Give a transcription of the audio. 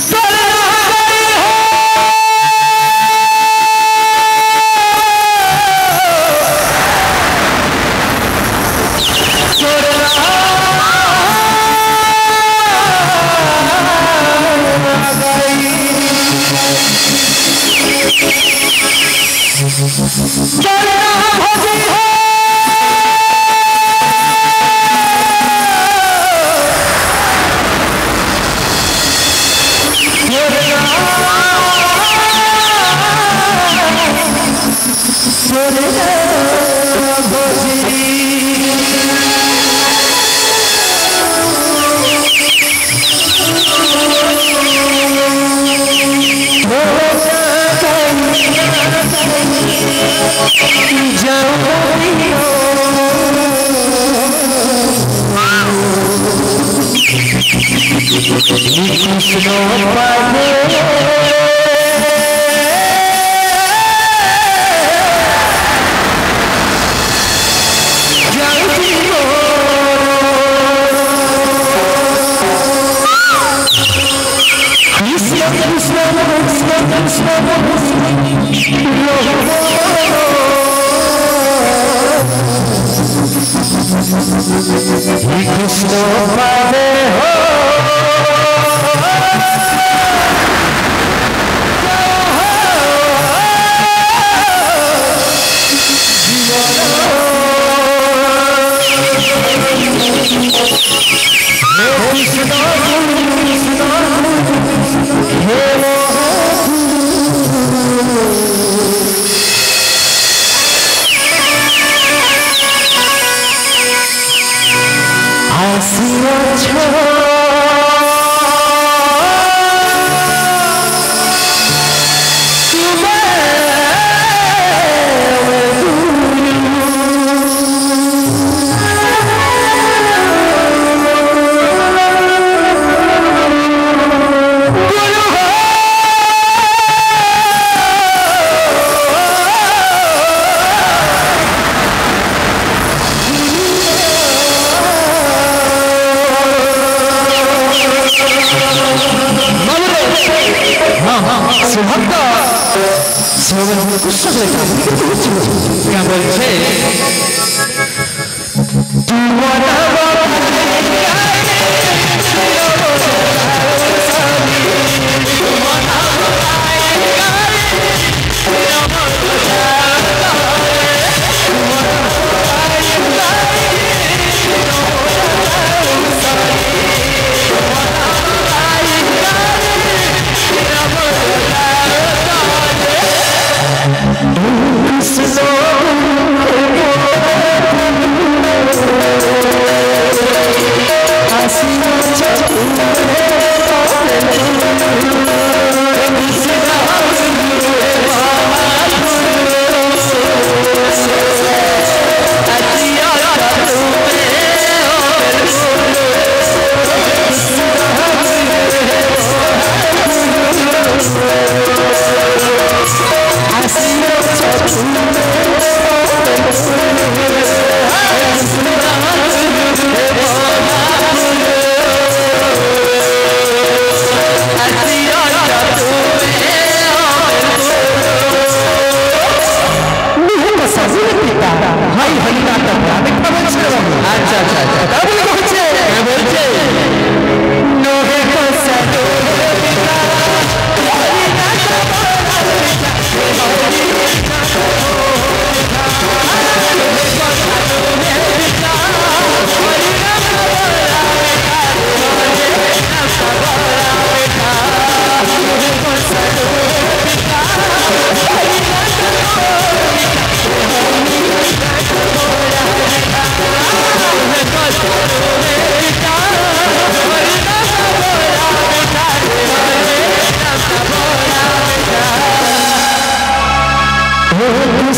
Sala! Subhadra Cavaleiro. I'm